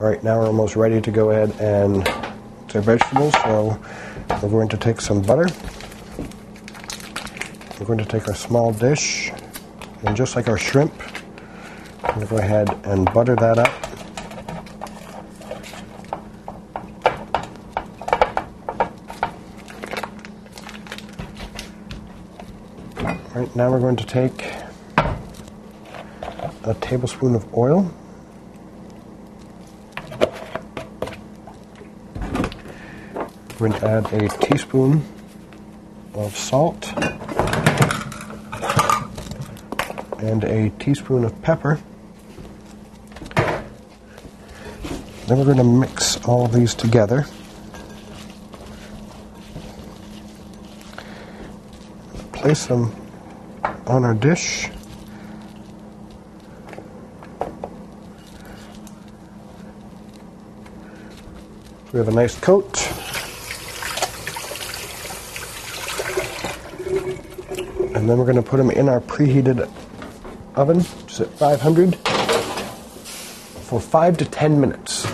All right, now we're almost ready to go ahead and to our vegetables. So we're going to take some butter. We're going to take our small dish, and just like our shrimp, we're going to go ahead and butter that up. All right, now we're going to take a tablespoon of oil. We're going to add a teaspoon of salt and a teaspoon of pepper. Then we're going to mix all these together. Place them on our dish. We have a nice coat. And then we're going to put them in our preheated oven, just at 500, for 5 to 10 minutes.